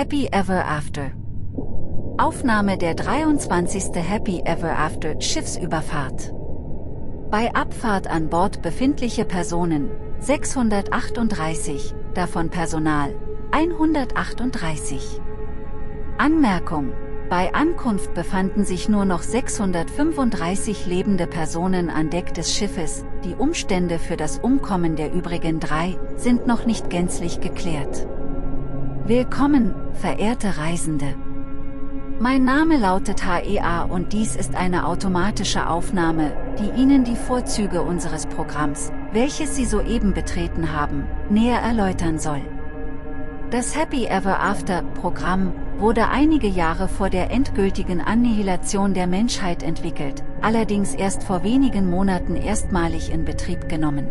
Happy Ever After. Aufnahme der 23. Happy Ever After Schiffsüberfahrt. Bei Abfahrt an Bord befindliche Personen 638, davon Personal 138. Anmerkung bei Ankunft befanden sich nur noch 635 lebende Personen an Deck des Schiffes, die Umstände für das Umkommen der übrigen drei sind noch nicht gänzlich geklärt. Willkommen, verehrte Reisende. Mein Name lautet HEA und dies ist eine automatische Aufnahme, die Ihnen die Vorzüge unseres Programms, welches Sie soeben betreten haben, näher erläutern soll. Das Happy Ever After Programm wurde einige Jahre vor der endgültigen Annihilation der Menschheit entwickelt, allerdings erst vor wenigen Monaten erstmalig in Betrieb genommen.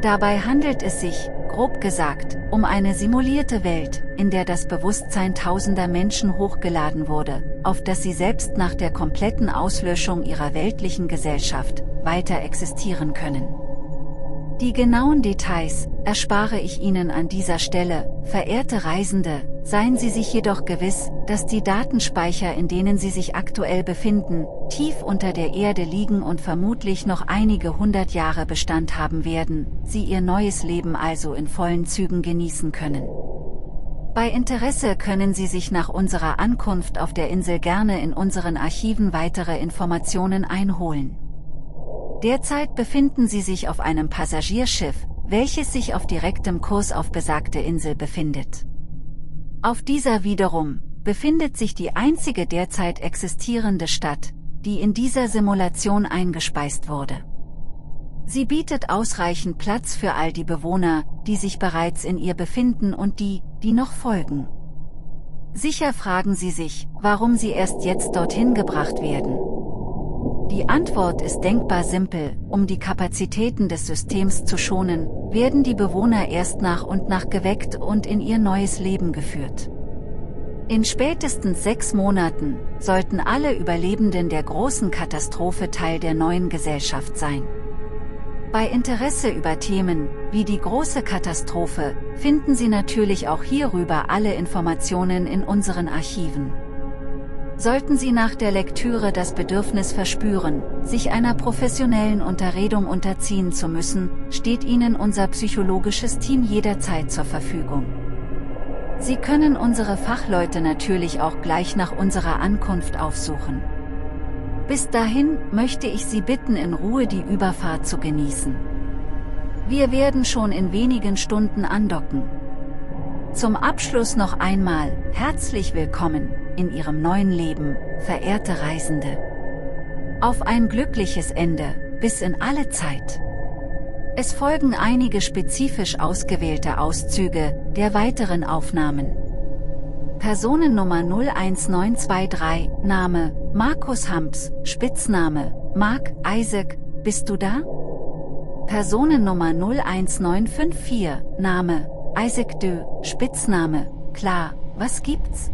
Dabei handelt es sich, grob gesagt, um eine simulierte Welt, in der das Bewusstsein tausender Menschen hochgeladen wurde, auf das sie selbst nach der kompletten Auslöschung ihrer weltlichen Gesellschaft weiter existieren können. Die genauen Details erspare ich Ihnen an dieser Stelle, verehrte Reisende, seien Sie sich jedoch gewiss, dass die Datenspeicher in denen Sie sich aktuell befinden, tief unter der Erde liegen und vermutlich noch einige hundert Jahre Bestand haben werden, Sie Ihr neues Leben also in vollen Zügen genießen können. Bei Interesse können Sie sich nach unserer Ankunft auf der Insel gerne in unseren Archiven weitere Informationen einholen. Derzeit befinden sie sich auf einem Passagierschiff, welches sich auf direktem Kurs auf besagte Insel befindet. Auf dieser wiederum befindet sich die einzige derzeit existierende Stadt, die in dieser Simulation eingespeist wurde. Sie bietet ausreichend Platz für all die Bewohner, die sich bereits in ihr befinden und die, die noch folgen. Sicher fragen Sie sich, warum Sie erst jetzt dorthin gebracht werden. Die Antwort ist denkbar simpel, um die Kapazitäten des Systems zu schonen, werden die Bewohner erst nach und nach geweckt und in ihr neues Leben geführt. In spätestens sechs Monaten sollten alle Überlebenden der großen Katastrophe Teil der neuen Gesellschaft sein. Bei Interesse über Themen, wie die große Katastrophe, finden Sie natürlich auch hierüber alle Informationen in unseren Archiven. Sollten Sie nach der Lektüre das Bedürfnis verspüren, sich einer professionellen Unterredung unterziehen zu müssen, steht Ihnen unser psychologisches Team jederzeit zur Verfügung. Sie können unsere Fachleute natürlich auch gleich nach unserer Ankunft aufsuchen. Bis dahin möchte ich Sie bitten in Ruhe die Überfahrt zu genießen. Wir werden schon in wenigen Stunden andocken. Zum Abschluss noch einmal, herzlich willkommen, in Ihrem neuen Leben, verehrte Reisende. Auf ein glückliches Ende, bis in alle Zeit. Es folgen einige spezifisch ausgewählte Auszüge der weiteren Aufnahmen. Personennummer 01923, Name, Markus Hamps, Spitzname, Mark, Isaac, bist du da? Personennummer 01954, Name, Isaac Dö, Spitzname, klar, was gibt's?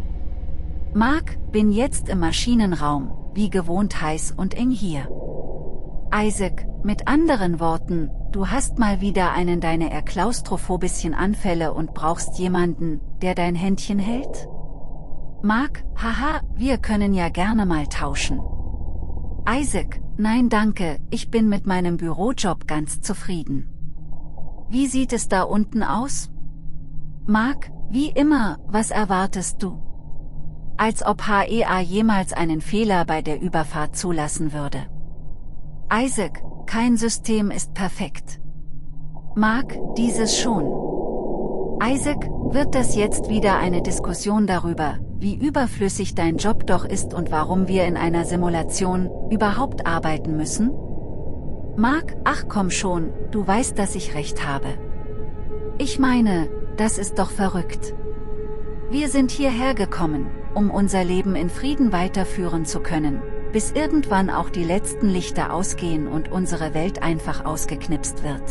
Mark, bin jetzt im Maschinenraum, wie gewohnt heiß und eng hier. Isaac, mit anderen Worten, du hast mal wieder einen deiner eher klaustrophobischen Anfälle und brauchst jemanden, der dein Händchen hält? Mark, haha, wir können ja gerne mal tauschen. Isaac, nein danke, ich bin mit meinem Bürojob ganz zufrieden. Wie sieht es da unten aus? Mark, wie immer, was erwartest du? Als ob HEA jemals einen Fehler bei der Überfahrt zulassen würde. Isaac, kein System ist perfekt. Mark, dieses schon. Isaac, wird das jetzt wieder eine Diskussion darüber, wie überflüssig dein Job doch ist und warum wir in einer Simulation überhaupt arbeiten müssen? Mark, ach komm schon, du weißt, dass ich recht habe. Ich meine, das ist doch verrückt. Wir sind hierher gekommen, um unser Leben in Frieden weiterführen zu können, bis irgendwann auch die letzten Lichter ausgehen und unsere Welt einfach ausgeknipst wird.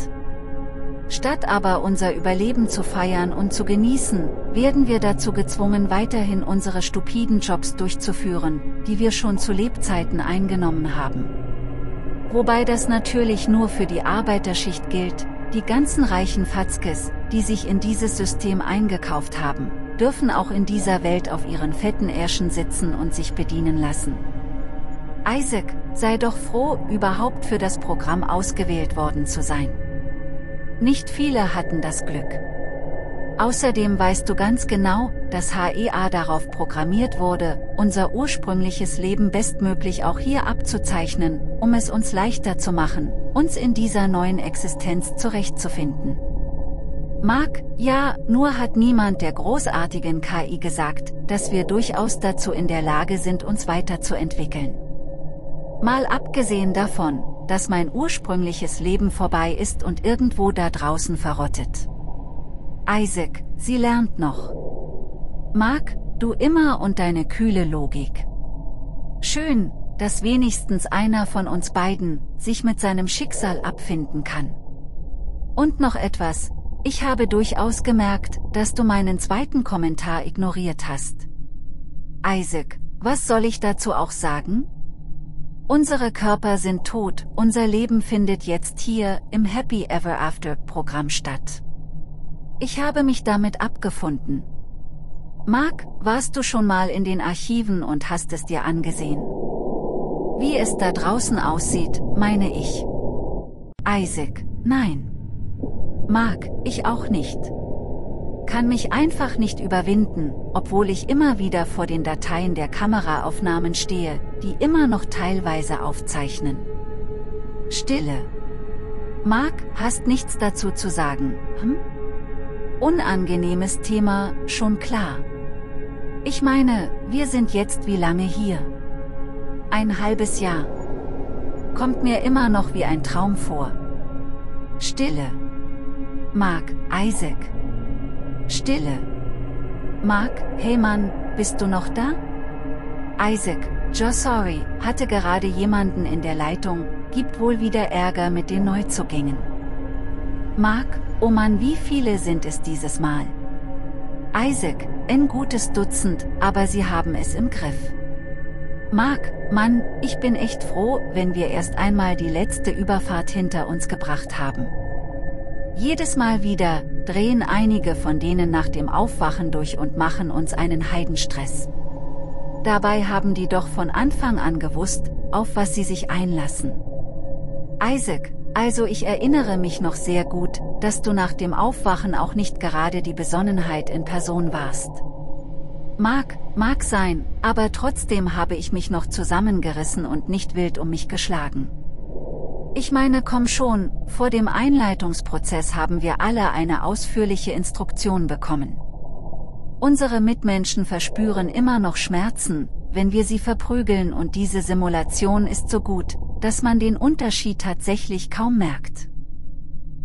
Statt aber unser Überleben zu feiern und zu genießen, werden wir dazu gezwungen weiterhin unsere stupiden Jobs durchzuführen, die wir schon zu Lebzeiten eingenommen haben. Wobei das natürlich nur für die Arbeiterschicht gilt, die ganzen reichen Fatzkes, die sich in dieses System eingekauft haben, dürfen auch in dieser Welt auf ihren fetten Ärschen sitzen und sich bedienen lassen. Isaac, sei doch froh, überhaupt für das Programm ausgewählt worden zu sein. Nicht viele hatten das Glück. Außerdem weißt du ganz genau, dass HEA darauf programmiert wurde, unser ursprüngliches Leben bestmöglich auch hier abzuzeichnen, um es uns leichter zu machen, uns in dieser neuen Existenz zurechtzufinden. Mark, ja, nur hat niemand der großartigen KI gesagt, dass wir durchaus dazu in der Lage sind uns weiterzuentwickeln. Mal abgesehen davon, dass mein ursprüngliches Leben vorbei ist und irgendwo da draußen verrottet. Isaac, sie lernt noch. Mark, du immer und deine kühle Logik. Schön, dass wenigstens einer von uns beiden sich mit seinem Schicksal abfinden kann. Und noch etwas, ich habe durchaus gemerkt, dass du meinen zweiten Kommentar ignoriert hast. Isaac, was soll ich dazu auch sagen? Unsere Körper sind tot, unser Leben findet jetzt hier im Happy Ever After Programm statt. Ich habe mich damit abgefunden. Mark, warst du schon mal in den Archiven und hast es dir angesehen? Wie es da draußen aussieht, meine ich. Isaac, nein. Mark, ich auch nicht. Kann mich einfach nicht überwinden, obwohl ich immer wieder vor den Dateien der Kameraaufnahmen stehe, die immer noch teilweise aufzeichnen. Stille. Mark, hast nichts dazu zu sagen, hm? Unangenehmes Thema, schon klar. Ich meine, wir sind jetzt wie lange hier? Ein halbes Jahr. Kommt mir immer noch wie ein Traum vor. Stille. Mark, Isaac. Stille. Mark, hey Mann, bist du noch da? Isaac, Joe sorry, hatte gerade jemanden in der Leitung, gibt wohl wieder Ärger mit den Neuzugängen. Mark, oh Mann wie viele sind es dieses Mal? Isaac, ein gutes Dutzend, aber sie haben es im Griff. Mark, Mann, ich bin echt froh, wenn wir erst einmal die letzte Überfahrt hinter uns gebracht haben. Jedes Mal wieder, drehen einige von denen nach dem Aufwachen durch und machen uns einen Heidenstress. Dabei haben die doch von Anfang an gewusst, auf was sie sich einlassen. Isaac, also ich erinnere mich noch sehr gut, dass du nach dem Aufwachen auch nicht gerade die Besonnenheit in Person warst. Mag, mag sein, aber trotzdem habe ich mich noch zusammengerissen und nicht wild um mich geschlagen. Ich meine komm schon, vor dem Einleitungsprozess haben wir alle eine ausführliche Instruktion bekommen. Unsere Mitmenschen verspüren immer noch Schmerzen, wenn wir sie verprügeln und diese Simulation ist so gut, dass man den Unterschied tatsächlich kaum merkt.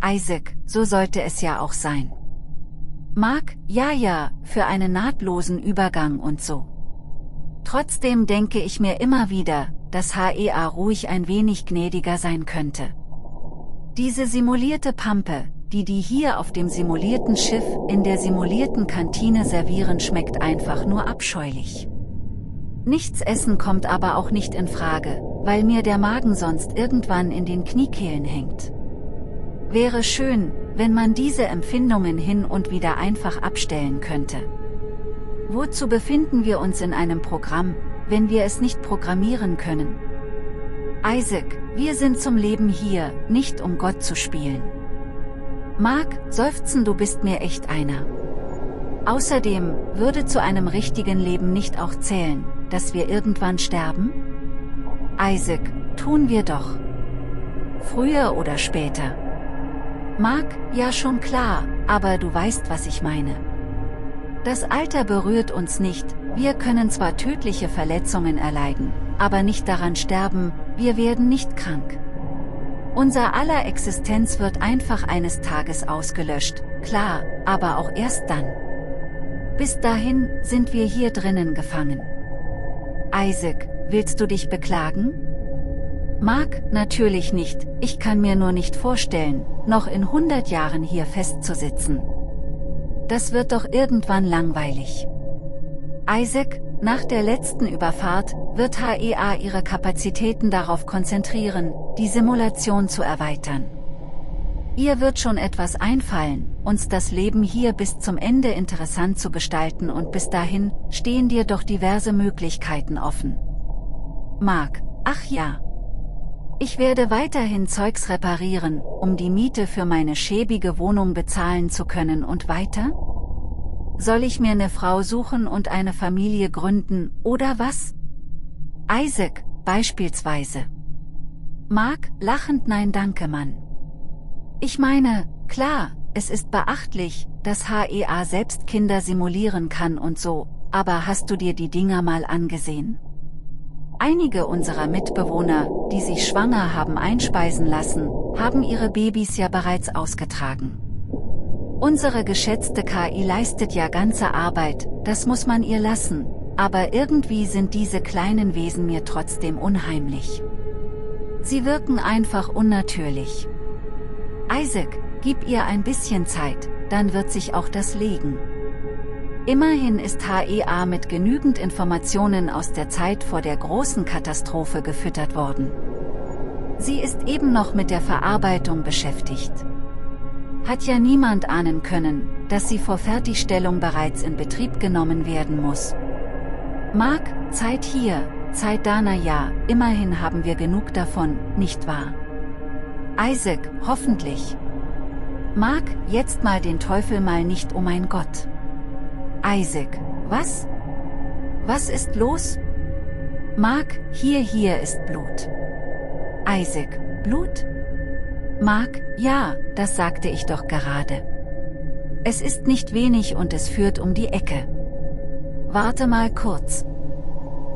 Isaac, so sollte es ja auch sein. Mark, ja ja, für einen nahtlosen Übergang und so. Trotzdem denke ich mir immer wieder, dass HEA ruhig ein wenig gnädiger sein könnte. Diese simulierte Pampe, die die hier auf dem simulierten Schiff in der simulierten Kantine servieren schmeckt einfach nur abscheulich. Nichts essen kommt aber auch nicht in Frage, weil mir der Magen sonst irgendwann in den Kniekehlen hängt. Wäre schön, wenn man diese Empfindungen hin und wieder einfach abstellen könnte. Wozu befinden wir uns in einem Programm, wenn wir es nicht programmieren können? Isaac, wir sind zum Leben hier, nicht um Gott zu spielen. Mark, seufzen du bist mir echt einer. Außerdem, würde zu einem richtigen Leben nicht auch zählen, dass wir irgendwann sterben? Isaac, tun wir doch. Früher oder später. Mark, ja schon klar, aber du weißt was ich meine. Das Alter berührt uns nicht, wir können zwar tödliche Verletzungen erleiden, aber nicht daran sterben, wir werden nicht krank. Unser aller Existenz wird einfach eines Tages ausgelöscht, klar, aber auch erst dann. Bis dahin sind wir hier drinnen gefangen. Isaac, willst du dich beklagen? Mark, natürlich nicht, ich kann mir nur nicht vorstellen, noch in 100 Jahren hier festzusitzen. Das wird doch irgendwann langweilig. Isaac, nach der letzten Überfahrt, wird HEA ihre Kapazitäten darauf konzentrieren, die Simulation zu erweitern. Ihr wird schon etwas einfallen, uns das Leben hier bis zum Ende interessant zu gestalten und bis dahin stehen dir doch diverse Möglichkeiten offen. Mark, ach ja. Ich werde weiterhin Zeugs reparieren, um die Miete für meine schäbige Wohnung bezahlen zu können und weiter? Soll ich mir eine Frau suchen und eine Familie gründen, oder was? Isaac, beispielsweise. Mark, lachend nein danke Mann. Ich meine, klar, es ist beachtlich, dass HEA selbst Kinder simulieren kann und so, aber hast du dir die Dinger mal angesehen? Einige unserer Mitbewohner, die sich schwanger haben einspeisen lassen, haben ihre Babys ja bereits ausgetragen. Unsere geschätzte KI leistet ja ganze Arbeit, das muss man ihr lassen, aber irgendwie sind diese kleinen Wesen mir trotzdem unheimlich. Sie wirken einfach unnatürlich. Isaac, gib ihr ein bisschen Zeit, dann wird sich auch das legen. Immerhin ist HEA mit genügend Informationen aus der Zeit vor der großen Katastrophe gefüttert worden. Sie ist eben noch mit der Verarbeitung beschäftigt. Hat ja niemand ahnen können, dass sie vor Fertigstellung bereits in Betrieb genommen werden muss. Mark, Zeit hier, Zeit da na ja, immerhin haben wir genug davon, nicht wahr? Isaac, hoffentlich. Mark, jetzt mal den Teufel mal nicht, oh mein Gott. Isaac, was? Was ist los? Mark, hier hier ist Blut. Isaac, Blut? Mark, ja, das sagte ich doch gerade. Es ist nicht wenig und es führt um die Ecke. Warte mal kurz.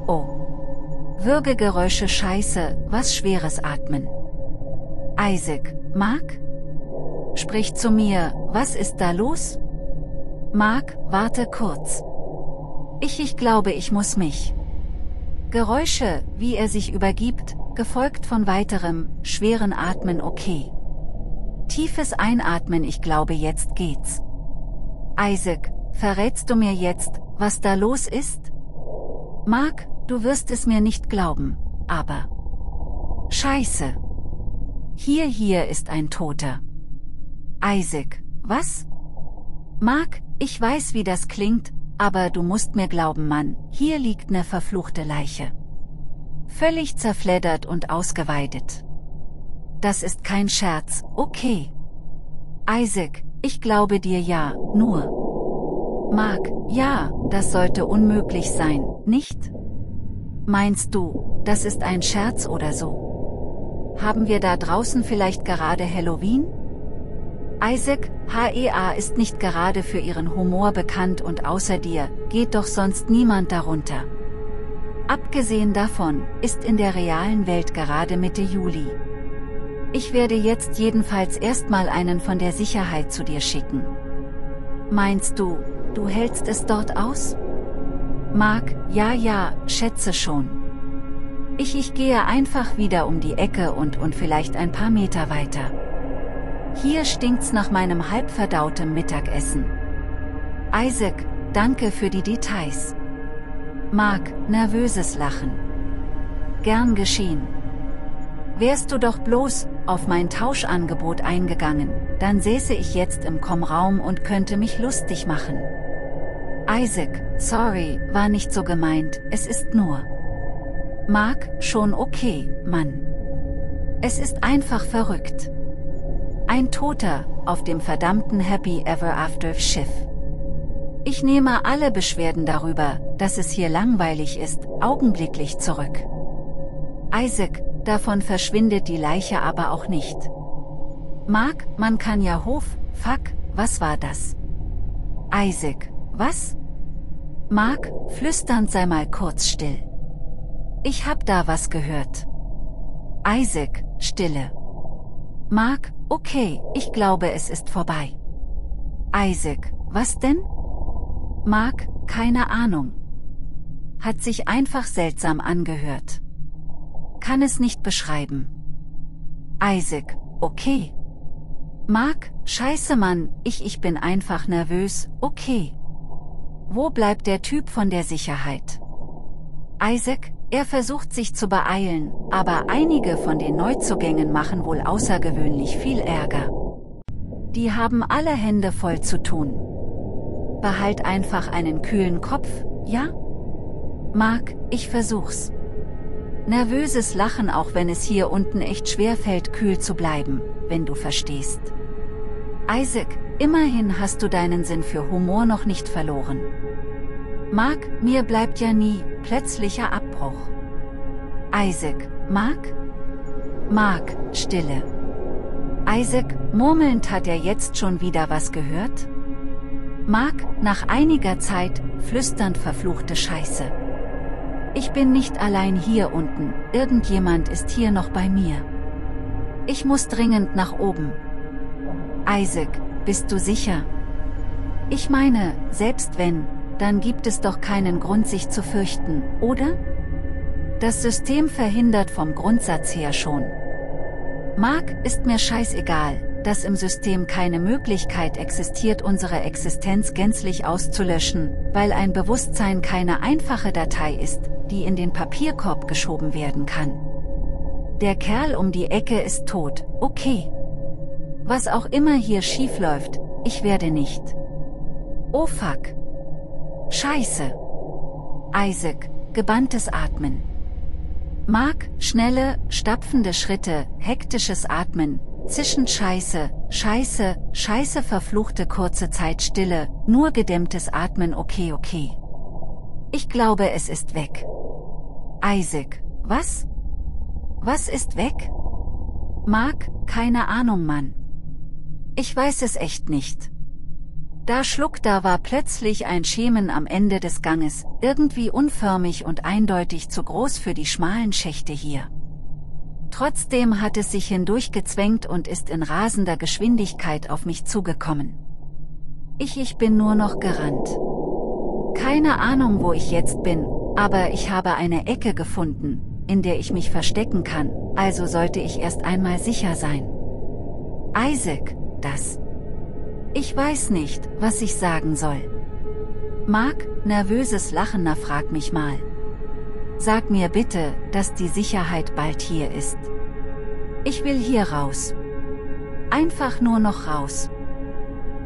Oh. Würgegeräusche Scheiße, was schweres Atmen. Isaac, Mark? Sprich zu mir, was ist da los? Mark, warte kurz. Ich, ich glaube, ich muss mich. Geräusche, wie er sich übergibt, gefolgt von weiterem, schweren Atmen okay. Tiefes Einatmen, ich glaube, jetzt geht's. Isaac, verrätst du mir jetzt, was da los ist? Mark, du wirst es mir nicht glauben, aber... Scheiße. Hier hier ist ein Toter. Isaac, was? Mark, ich weiß wie das klingt, aber du musst mir glauben Mann, hier liegt ne verfluchte Leiche. Völlig zerfleddert und ausgeweidet. Das ist kein Scherz, okay. Isaac, ich glaube dir ja, nur. Mark, ja, das sollte unmöglich sein, nicht? Meinst du, das ist ein Scherz oder so? Haben wir da draußen vielleicht gerade Halloween? Isaac, HEA ist nicht gerade für ihren Humor bekannt und außer dir, geht doch sonst niemand darunter. Abgesehen davon, ist in der realen Welt gerade Mitte Juli. Ich werde jetzt jedenfalls erstmal einen von der Sicherheit zu dir schicken. Meinst du, du hältst es dort aus? Mark, ja ja, schätze schon. Ich ich gehe einfach wieder um die Ecke und und vielleicht ein paar Meter weiter. Hier stinkt's nach meinem halbverdauten Mittagessen. Isaac, danke für die Details. Mark, nervöses Lachen. Gern geschehen. Wärst du doch bloß, auf mein Tauschangebot eingegangen, dann säße ich jetzt im Kommraum und könnte mich lustig machen. Isaac, sorry, war nicht so gemeint, es ist nur. Mark, schon okay, Mann. Es ist einfach verrückt. Ein Toter, auf dem verdammten Happy Ever After Schiff. Ich nehme alle Beschwerden darüber, dass es hier langweilig ist, augenblicklich zurück. Isaac, davon verschwindet die Leiche aber auch nicht. Mark, man kann ja Hof, fuck, was war das? Isaac, was? Mark, flüsternd sei mal kurz still. Ich hab da was gehört. Isaac, Stille. Mark, okay, ich glaube es ist vorbei. Isaac, was denn? Mark, keine Ahnung. Hat sich einfach seltsam angehört. Kann es nicht beschreiben. Isaac, okay. Mark, scheiße Mann, ich ich bin einfach nervös, okay. Wo bleibt der Typ von der Sicherheit? Isaac, er versucht sich zu beeilen, aber einige von den Neuzugängen machen wohl außergewöhnlich viel Ärger. Die haben alle Hände voll zu tun. Behalt einfach einen kühlen Kopf, ja? Mark, ich versuch's. Nervöses Lachen auch wenn es hier unten echt schwer fällt kühl zu bleiben, wenn du verstehst. Isaac, immerhin hast du deinen Sinn für Humor noch nicht verloren. Mark, mir bleibt ja nie, plötzlicher Abbruch. Isaac, Mark? Mark, Stille. Isaac, murmelnd hat er jetzt schon wieder was gehört? Mark, nach einiger Zeit, flüsternd verfluchte Scheiße. Ich bin nicht allein hier unten, irgendjemand ist hier noch bei mir. Ich muss dringend nach oben. Isaac, bist du sicher? Ich meine, selbst wenn, dann gibt es doch keinen Grund sich zu fürchten, oder? Das System verhindert vom Grundsatz her schon. Mark, ist mir scheißegal, dass im System keine Möglichkeit existiert unsere Existenz gänzlich auszulöschen, weil ein Bewusstsein keine einfache Datei ist, die in den Papierkorb geschoben werden kann. Der Kerl um die Ecke ist tot, okay. Was auch immer hier schief läuft, ich werde nicht. Oh fuck. Scheiße. Isaac, gebanntes Atmen. Mark, schnelle, stapfende Schritte, hektisches Atmen, zischend Scheiße, Scheiße, Scheiße verfluchte kurze Zeit Stille, nur gedämmtes Atmen okay okay. Ich glaube es ist weg. Isaac, was? Was ist weg? Mark, keine Ahnung Mann. Ich weiß es echt nicht. Da schluck da war plötzlich ein Schemen am Ende des Ganges, irgendwie unförmig und eindeutig zu groß für die schmalen Schächte hier. Trotzdem hat es sich hindurchgezwängt und ist in rasender Geschwindigkeit auf mich zugekommen. Ich ich bin nur noch gerannt. Keine Ahnung wo ich jetzt bin, aber ich habe eine Ecke gefunden, in der ich mich verstecken kann, also sollte ich erst einmal sicher sein. Isaac, das ich weiß nicht, was ich sagen soll. Mark, nervöses Lachen na frag mich mal. Sag mir bitte, dass die Sicherheit bald hier ist. Ich will hier raus. Einfach nur noch raus.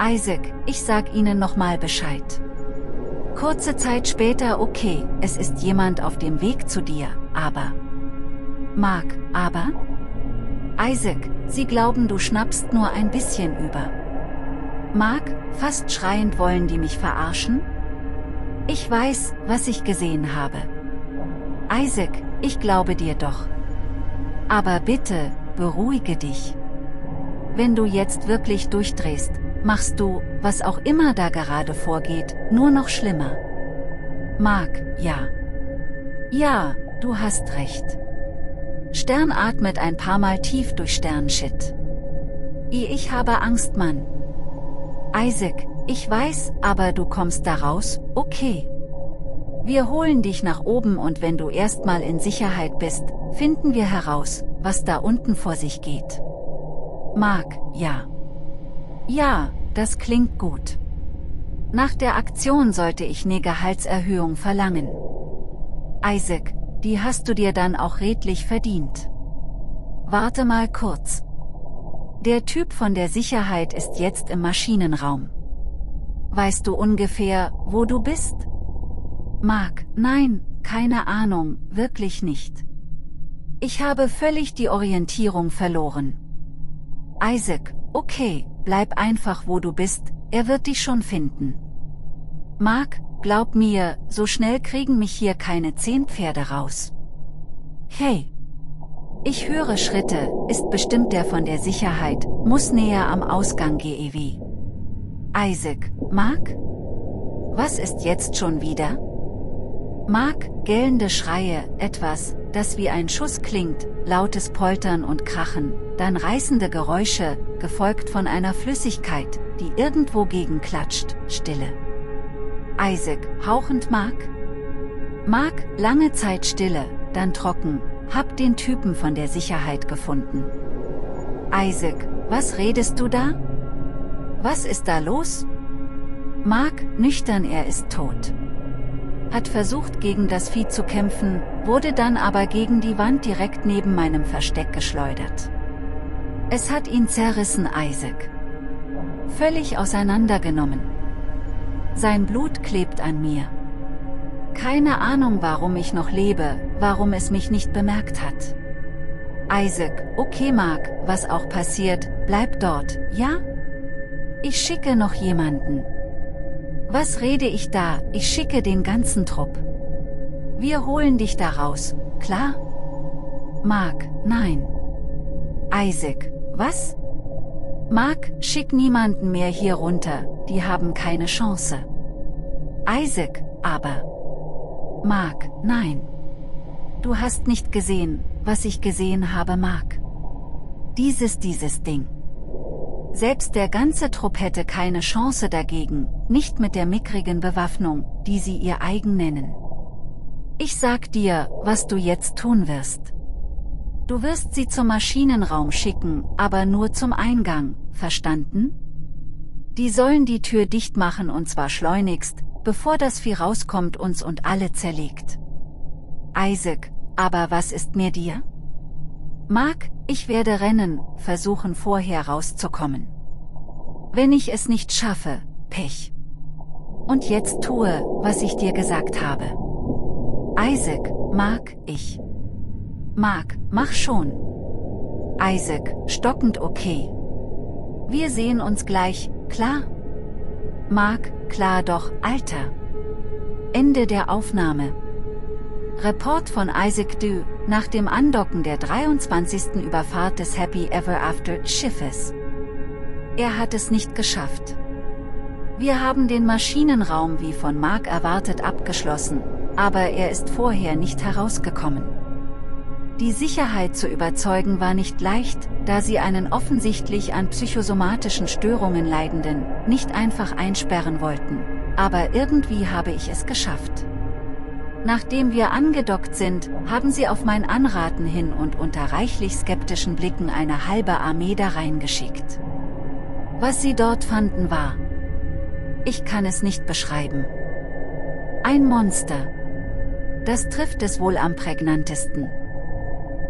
Isaac, ich sag Ihnen nochmal Bescheid. Kurze Zeit später okay, es ist jemand auf dem Weg zu dir, aber... Mark, aber? Isaac, Sie glauben du schnappst nur ein bisschen über. Mark, fast schreiend wollen die mich verarschen? Ich weiß, was ich gesehen habe. Isaac, ich glaube dir doch. Aber bitte, beruhige dich. Wenn du jetzt wirklich durchdrehst, machst du, was auch immer da gerade vorgeht, nur noch schlimmer. Mark, ja. Ja, du hast recht. Stern atmet ein paar Mal tief durch Sternshit. Ich habe Angst, Mann. Isaac, ich weiß, aber du kommst da raus, okay. Wir holen dich nach oben und wenn du erstmal in Sicherheit bist, finden wir heraus, was da unten vor sich geht. Mark, ja. Ja, das klingt gut. Nach der Aktion sollte ich ne Gehaltserhöhung verlangen. Isaac, die hast du dir dann auch redlich verdient. Warte mal kurz, der Typ von der Sicherheit ist jetzt im Maschinenraum. Weißt du ungefähr, wo du bist? Mark, nein, keine Ahnung, wirklich nicht. Ich habe völlig die Orientierung verloren. Isaac, okay, bleib einfach wo du bist, er wird dich schon finden. Mark, glaub mir, so schnell kriegen mich hier keine zehn Pferde raus. Hey, ich höre Schritte, ist bestimmt der von der Sicherheit, muss näher am Ausgang GEW. Isaac, Mark? Was ist jetzt schon wieder? Mark, gellende Schreie, etwas, das wie ein Schuss klingt, lautes Poltern und Krachen, dann reißende Geräusche, gefolgt von einer Flüssigkeit, die irgendwo gegen klatscht, Stille. Isaac, hauchend Mark? Mark, lange Zeit Stille, dann trocken, hab den Typen von der Sicherheit gefunden. Isaac, was redest du da? Was ist da los? Mark, nüchtern er ist tot. Hat versucht gegen das Vieh zu kämpfen, wurde dann aber gegen die Wand direkt neben meinem Versteck geschleudert. Es hat ihn zerrissen Isaac. Völlig auseinandergenommen. Sein Blut klebt an mir. Keine Ahnung, warum ich noch lebe, warum es mich nicht bemerkt hat. Isaac, okay Mark, was auch passiert, bleib dort, ja? Ich schicke noch jemanden. Was rede ich da, ich schicke den ganzen Trupp. Wir holen dich da raus, klar? Mark, nein. Isaac, was? Mark, schick niemanden mehr hier runter, die haben keine Chance. Isaac, aber. Mark, nein. Du hast nicht gesehen, was ich gesehen habe, Mark. Dieses dieses Ding. Selbst der ganze Trupp hätte keine Chance dagegen, nicht mit der mickrigen Bewaffnung, die sie ihr eigen nennen. Ich sag dir, was du jetzt tun wirst. Du wirst sie zum Maschinenraum schicken, aber nur zum Eingang, verstanden? Die sollen die Tür dicht machen und zwar schleunigst, bevor das Vieh rauskommt uns und alle zerlegt. Isaac, aber was ist mir dir? Mark, ich werde rennen, versuchen vorher rauszukommen. Wenn ich es nicht schaffe, Pech. Und jetzt tue, was ich dir gesagt habe. Isaac, Mark, ich. Mark, mach schon. Isaac, stockend okay. Wir sehen uns gleich, klar? Mark, klar doch, Alter. Ende der Aufnahme. Report von Isaac Du, nach dem Andocken der 23. Überfahrt des Happy Ever After Schiffes. Er hat es nicht geschafft. Wir haben den Maschinenraum wie von Mark erwartet abgeschlossen, aber er ist vorher nicht herausgekommen. Die Sicherheit zu überzeugen war nicht leicht, da sie einen offensichtlich an psychosomatischen Störungen leidenden, nicht einfach einsperren wollten. Aber irgendwie habe ich es geschafft. Nachdem wir angedockt sind, haben sie auf mein Anraten hin und unter reichlich skeptischen Blicken eine halbe Armee da reingeschickt. Was sie dort fanden war. Ich kann es nicht beschreiben. Ein Monster. Das trifft es wohl am prägnantesten.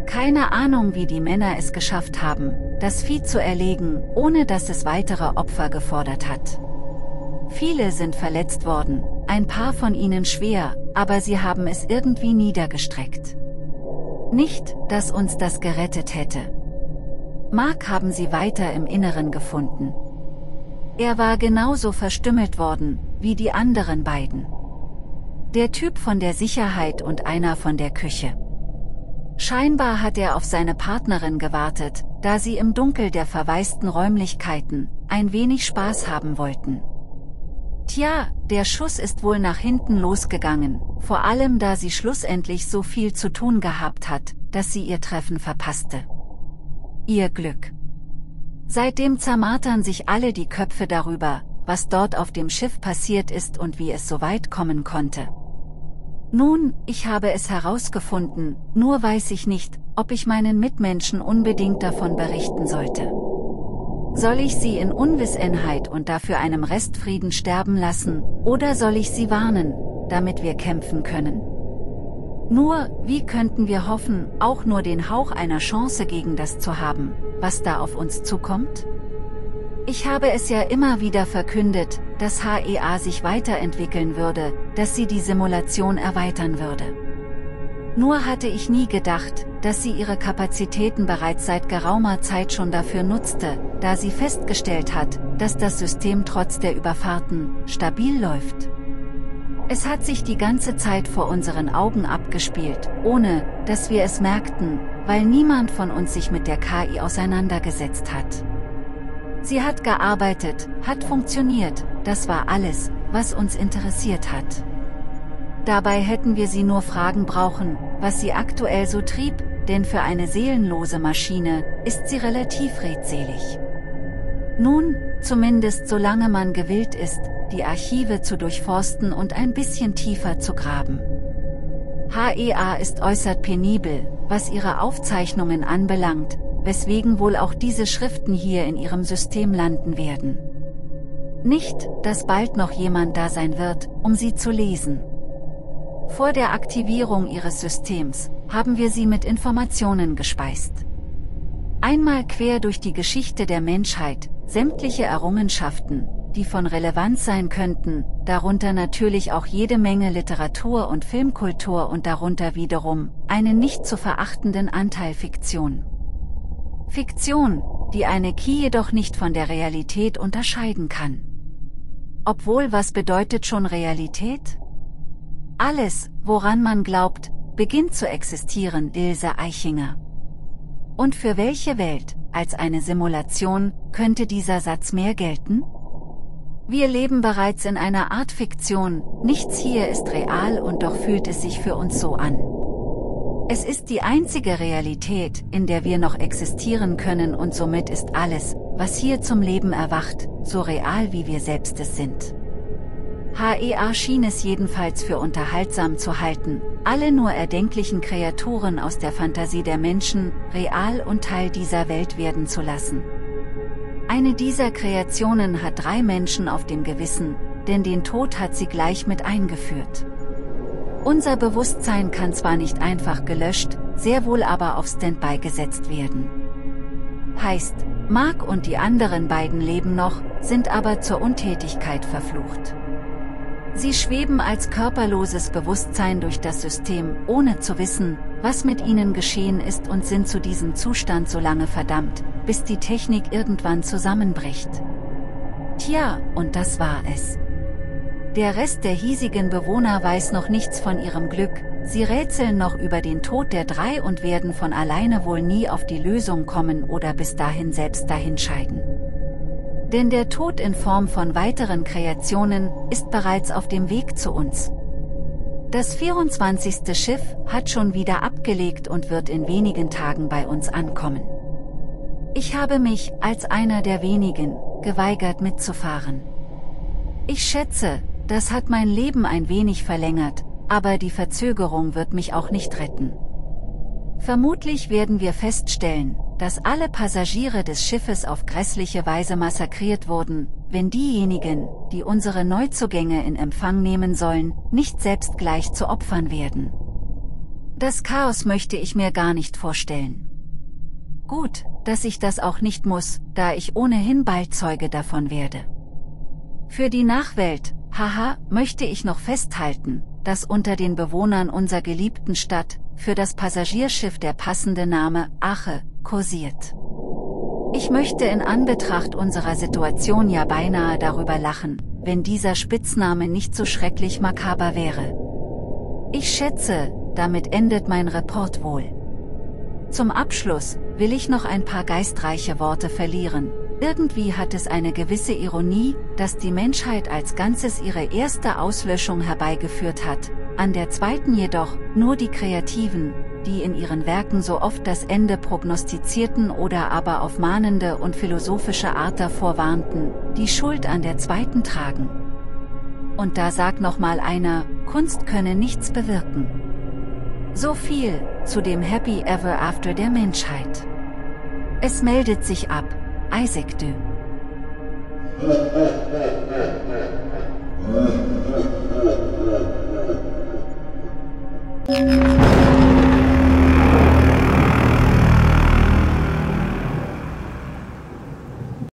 Keine Ahnung wie die Männer es geschafft haben, das Vieh zu erlegen, ohne dass es weitere Opfer gefordert hat. Viele sind verletzt worden, ein paar von ihnen schwer, aber sie haben es irgendwie niedergestreckt. Nicht, dass uns das gerettet hätte. Mark haben sie weiter im Inneren gefunden. Er war genauso verstümmelt worden, wie die anderen beiden. Der Typ von der Sicherheit und einer von der Küche. Scheinbar hat er auf seine Partnerin gewartet, da sie im Dunkel der verwaisten Räumlichkeiten ein wenig Spaß haben wollten. Tja, der Schuss ist wohl nach hinten losgegangen, vor allem da sie schlussendlich so viel zu tun gehabt hat, dass sie ihr Treffen verpasste. Ihr Glück. Seitdem zermartern sich alle die Köpfe darüber, was dort auf dem Schiff passiert ist und wie es so weit kommen konnte. Nun, ich habe es herausgefunden, nur weiß ich nicht, ob ich meinen Mitmenschen unbedingt davon berichten sollte. Soll ich sie in Unwissenheit und dafür einem Restfrieden sterben lassen, oder soll ich sie warnen, damit wir kämpfen können? Nur, wie könnten wir hoffen, auch nur den Hauch einer Chance gegen das zu haben, was da auf uns zukommt? Ich habe es ja immer wieder verkündet, dass HEA sich weiterentwickeln würde, dass sie die Simulation erweitern würde. Nur hatte ich nie gedacht, dass sie ihre Kapazitäten bereits seit geraumer Zeit schon dafür nutzte, da sie festgestellt hat, dass das System trotz der Überfahrten stabil läuft. Es hat sich die ganze Zeit vor unseren Augen abgespielt, ohne, dass wir es merkten, weil niemand von uns sich mit der KI auseinandergesetzt hat. Sie hat gearbeitet, hat funktioniert, das war alles, was uns interessiert hat. Dabei hätten wir sie nur fragen brauchen, was sie aktuell so trieb, denn für eine seelenlose Maschine ist sie relativ redselig. Nun, zumindest solange man gewillt ist, die Archive zu durchforsten und ein bisschen tiefer zu graben. HEA ist äußerst penibel, was ihre Aufzeichnungen anbelangt, weswegen wohl auch diese Schriften hier in ihrem System landen werden. Nicht, dass bald noch jemand da sein wird, um sie zu lesen. Vor der Aktivierung ihres Systems haben wir sie mit Informationen gespeist. Einmal quer durch die Geschichte der Menschheit, sämtliche Errungenschaften, die von Relevanz sein könnten, darunter natürlich auch jede Menge Literatur und Filmkultur und darunter wiederum einen nicht zu verachtenden Anteil Fiktion. Fiktion, die eine Key jedoch nicht von der Realität unterscheiden kann. Obwohl was bedeutet schon Realität? Alles, woran man glaubt, beginnt zu existieren, Ilse Eichinger. Und für welche Welt, als eine Simulation, könnte dieser Satz mehr gelten? Wir leben bereits in einer Art Fiktion, nichts hier ist real und doch fühlt es sich für uns so an. Es ist die einzige Realität, in der wir noch existieren können und somit ist alles, was hier zum Leben erwacht, so real wie wir selbst es sind. HEA schien es jedenfalls für unterhaltsam zu halten, alle nur erdenklichen Kreaturen aus der Fantasie der Menschen, real und Teil dieser Welt werden zu lassen. Eine dieser Kreationen hat drei Menschen auf dem Gewissen, denn den Tod hat sie gleich mit eingeführt. Unser Bewusstsein kann zwar nicht einfach gelöscht, sehr wohl aber auf Standby gesetzt werden. Heißt, Mark und die anderen beiden leben noch, sind aber zur Untätigkeit verflucht. Sie schweben als körperloses Bewusstsein durch das System, ohne zu wissen, was mit ihnen geschehen ist und sind zu diesem Zustand so lange verdammt, bis die Technik irgendwann zusammenbricht. Tja, und das war es. Der Rest der hiesigen Bewohner weiß noch nichts von ihrem Glück, sie rätseln noch über den Tod der drei und werden von alleine wohl nie auf die Lösung kommen oder bis dahin selbst dahinscheiden. Denn der Tod in Form von weiteren Kreationen ist bereits auf dem Weg zu uns. Das 24. Schiff hat schon wieder abgelegt und wird in wenigen Tagen bei uns ankommen. Ich habe mich, als einer der wenigen, geweigert mitzufahren. Ich schätze, das hat mein Leben ein wenig verlängert, aber die Verzögerung wird mich auch nicht retten. Vermutlich werden wir feststellen, dass alle Passagiere des Schiffes auf grässliche Weise massakriert wurden, wenn diejenigen, die unsere Neuzugänge in Empfang nehmen sollen, nicht selbst gleich zu Opfern werden. Das Chaos möchte ich mir gar nicht vorstellen. Gut, dass ich das auch nicht muss, da ich ohnehin bald Zeuge davon werde. Für die Nachwelt, haha, möchte ich noch festhalten, dass unter den Bewohnern unserer geliebten Stadt, für das Passagierschiff der passende Name Ache kursiert. Ich möchte in Anbetracht unserer Situation ja beinahe darüber lachen, wenn dieser Spitzname nicht so schrecklich makaber wäre. Ich schätze, damit endet mein Report wohl. Zum Abschluss will ich noch ein paar geistreiche Worte verlieren. Irgendwie hat es eine gewisse Ironie, dass die Menschheit als Ganzes ihre erste Auslöschung herbeigeführt hat, an der zweiten jedoch nur die Kreativen, die in ihren Werken so oft das Ende prognostizierten oder aber auf mahnende und philosophische Art davor warnten, die Schuld an der zweiten tragen. Und da sagt nochmal einer, Kunst könne nichts bewirken. So viel, zu dem Happy Ever After der Menschheit. Es meldet sich ab, Isaac Dü.